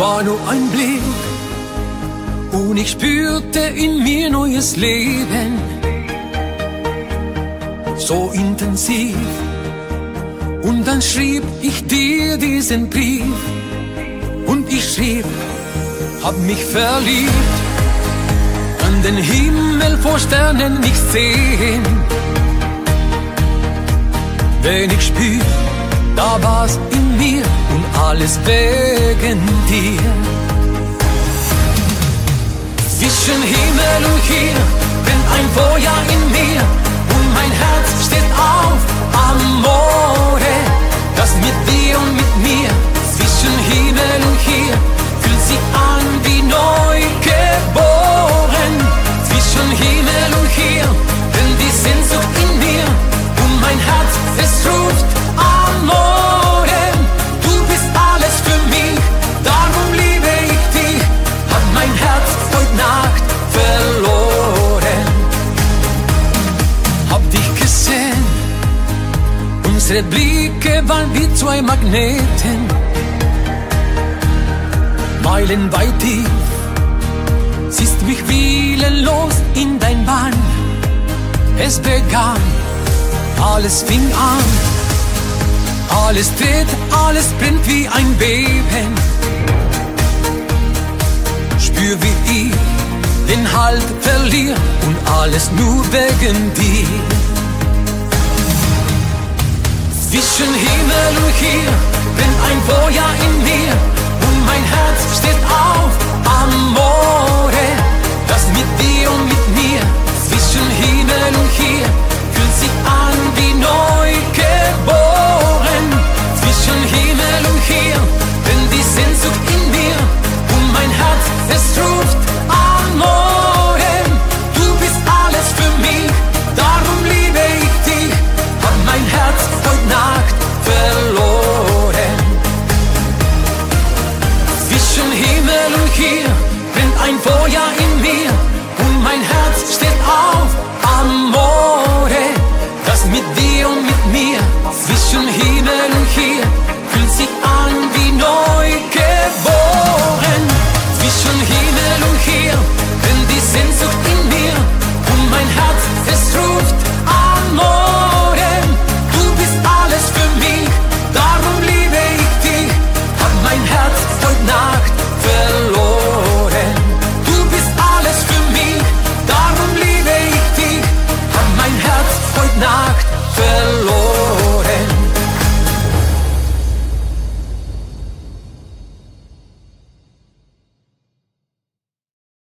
ein Blick und ich spürte in mir neues Leben. So intensiv. Und dann schrieb ich dir diesen Brief und ich schrieb, hab mich verliebt. An den Himmel vor Sternen nicht sehen. Wenn ich spür, da war's in mir alles wegen dir. Zwischen Himmel und hier brennt ein Feuer in mir und mein Herz steht auf, Amore. Das mit dir und mit mir zwischen Himmel und hier unsere Blicke waren wie zwei Magneten. Meilenweit tief, siehst mich willenlos in dein Bann. Es begann, alles fing an, alles dreht, alles brennt wie ein Beben. Spür wie ich den Halt verlier und alles nur wegen dir. Zwischen Himmel und hier brennt ein Feuer in mir Und hier brennt ein Feuer in mir